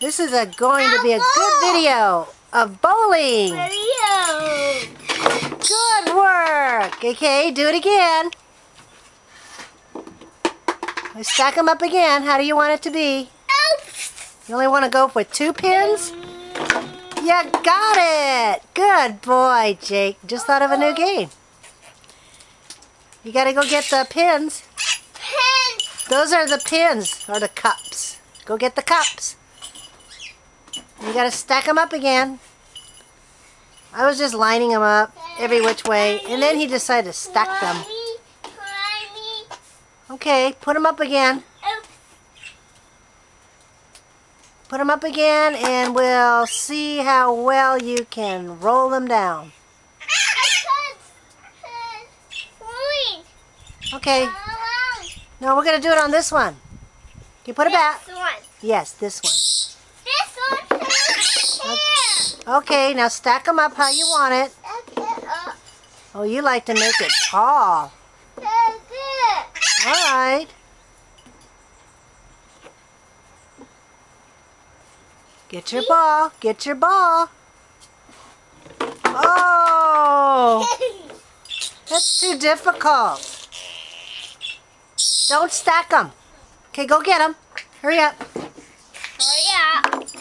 This is a, going to be a good video of bowling. Good work. Okay, do it again. Let's stack them up again. How do you want it to be? You only want to go for two pins? You got it. Good boy, Jake. Just thought of a new game. You got to go get the pins. Pins. Those are the pins, or the cups. Go get the cups. You gotta stack them up again. I was just lining them up every which way, and then he decided to stack them. Okay, put them up again. Put them up again, and we'll see how well you can roll them down. Okay, no, we're gonna do it on this one. You put it back. This one. Yes, this one. Okay, now stack them up how you want it. Oh, you like to make it tall. All right. Get your ball. Get your ball. Oh, that's too difficult. Don't stack them. Okay, go get them. Hurry up. Hurry up.